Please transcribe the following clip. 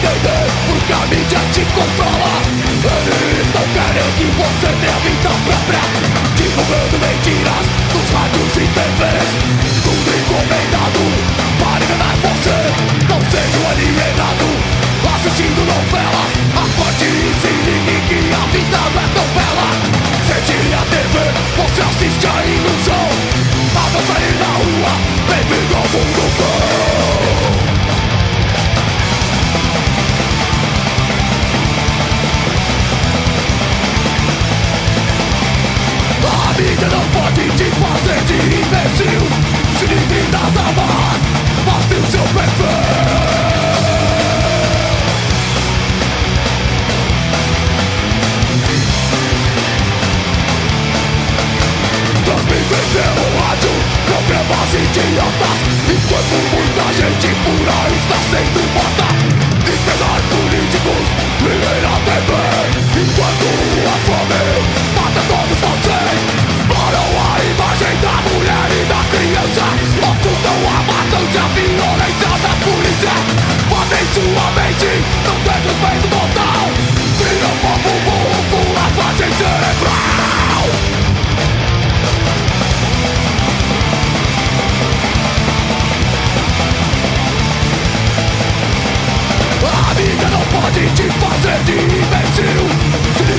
entender Porque a mídia te controla. Eles não querem que você tenha vida própria. mídia não pode te fazer de imbecil. Se livre das amarras, mostre o seu perfil. Transmitem o rádio, problemas idiotas Enquanto muita gente por aí está vita non può di farsi di